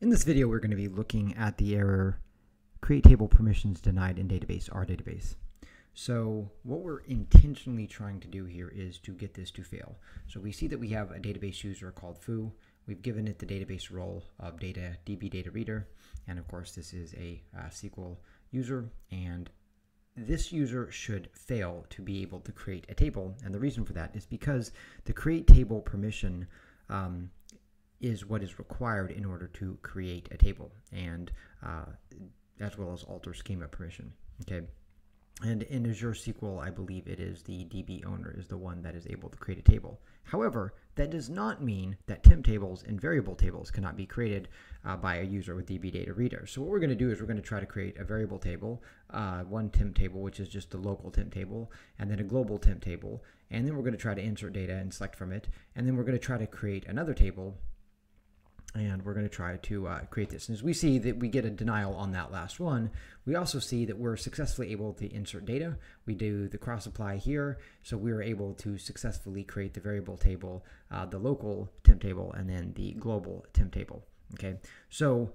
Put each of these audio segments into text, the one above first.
In this video, we're going to be looking at the error create table permissions denied in database R database. So what we're intentionally trying to do here is to get this to fail. So we see that we have a database user called foo. We've given it the database role of data DB data reader. And of course, this is a uh, SQL user. And this user should fail to be able to create a table. And the reason for that is because the create table permission um, is what is required in order to create a table and uh, as well as alter schema permission. Okay. And in Azure SQL, I believe it is the DB owner is the one that is able to create a table. However, that does not mean that temp tables and variable tables cannot be created uh, by a user with DB data reader. So what we're going to do is we're going to try to create a variable table, uh, one temp table, which is just the local temp table, and then a global temp table. And then we're going to try to insert data and select from it. And then we're going to try to create another table and we're going to try to uh, create this. And as we see that we get a denial on that last one, we also see that we're successfully able to insert data. We do the cross apply here, so we are able to successfully create the variable table, uh, the local temp table, and then the global temp table. Okay, so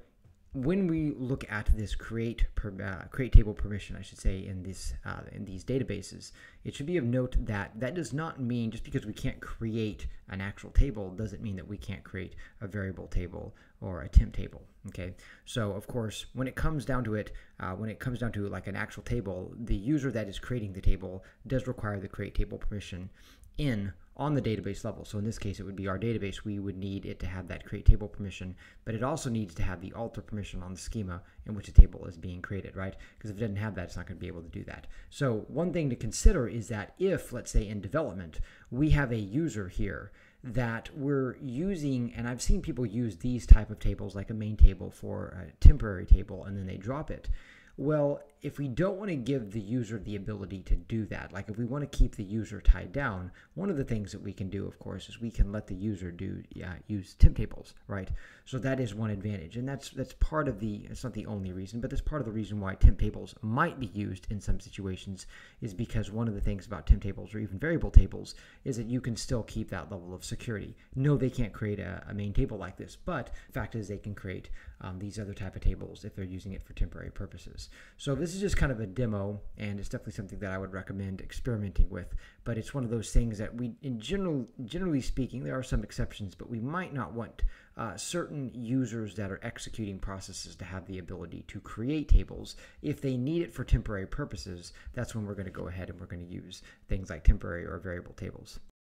when we look at this create per, uh, create table permission, I should say, in this uh, in these databases, it should be of note that that does not mean just because we can't create an actual table doesn't mean that we can't create a variable table or a temp table. Okay, so of course, when it comes down to it, uh, when it comes down to like an actual table, the user that is creating the table does require the create table permission in on the database level. So in this case, it would be our database. We would need it to have that create table permission, but it also needs to have the alter permission on the schema in which a table is being created, right? Because if it doesn't have that, it's not going to be able to do that. So one thing to consider is that if, let's say in development, we have a user here that we're using, and I've seen people use these type of tables like a main table for a temporary table, and then they drop it. Well, if we don't want to give the user the ability to do that, like if we want to keep the user tied down, one of the things that we can do, of course, is we can let the user do use temp tables, right? So that is one advantage, and that's that's part of the. It's not the only reason, but that's part of the reason why temp tables might be used in some situations, is because one of the things about temp tables or even variable tables is that you can still keep that level of security. No, they can't create a, a main table like this, but fact is they can create um, these other type of tables if they're using it for temporary purposes. So this is just kind of a demo, and it's definitely something that I would recommend experimenting with. But it's one of those things that we, in general, generally speaking, there are some exceptions, but we might not want uh, certain users that are executing processes to have the ability to create tables. If they need it for temporary purposes, that's when we're going to go ahead and we're going to use things like temporary or variable tables.